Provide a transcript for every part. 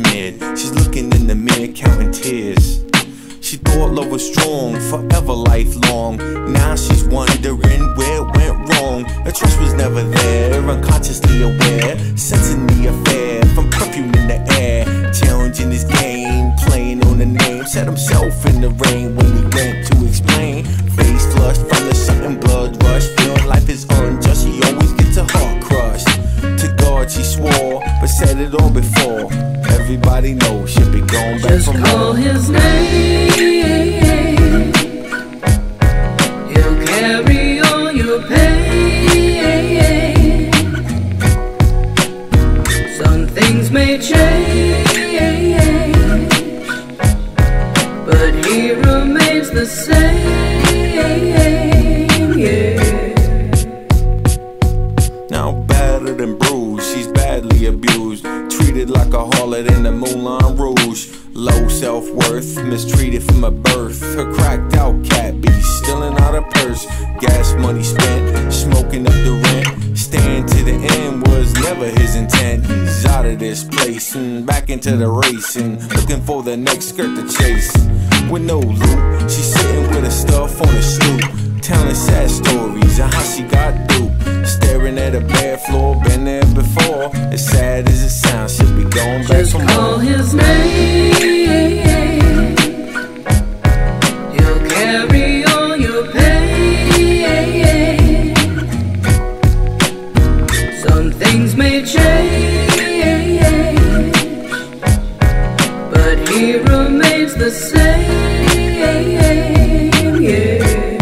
man. She's looking in the mirror, counting tears. She thought love was strong, forever lifelong. Now she's wondering where it went wrong. Her trust was never there, unconsciously aware. Sensing the affair from perfume in the air. Challenging his game, playing on the name. Set himself in the rain. But said it all before. Everybody knows she'll be going back Just for call more. his name. Low self worth, mistreated from her birth. Her cracked out cat be stealing out her purse. Gas money spent, smoking up the rent. Staying to the end was never his intent. He's out of this place and back into the racing. Looking for the next skirt to chase. With no loot, she's sitting with her stuff on the stoop. Telling sad stories of how she got duped. Staring at a bare floor, been there before. As sad as it sounds, she'll be going back for more. The same. Yeah.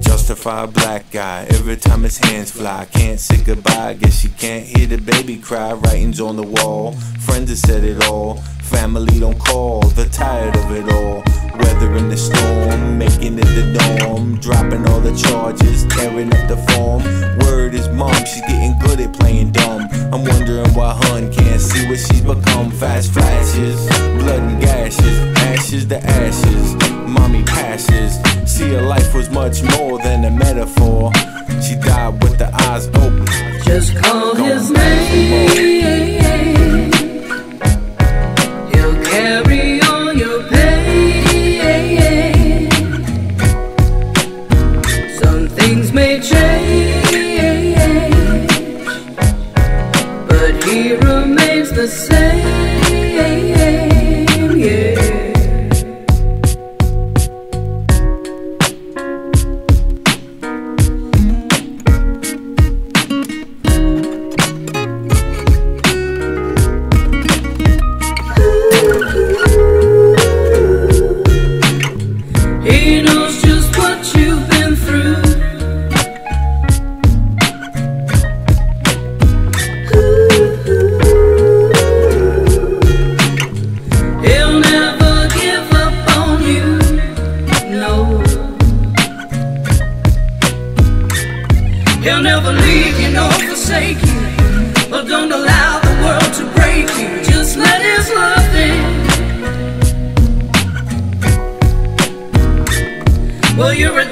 Justified black guy, every time his hands fly. Can't say goodbye, guess you can't hear the baby cry. Writings on the wall, friends have said it all. Family don't call, they're tired of it all. Weathering the storm, making it the norm. Dropping all the charges, tearing up the form. Word is mom, she's getting good at playing dumb. I'm wondering why hun can't see what she's become. Fast flashes, blood and gashes, ashes to ashes. Mommy passes. See, her life was much more than a metaphor. She died with the eyes open. Just he remains the same. Leave you nor forsake you. But don't allow the world to break you. Just let his love in. Well, you're a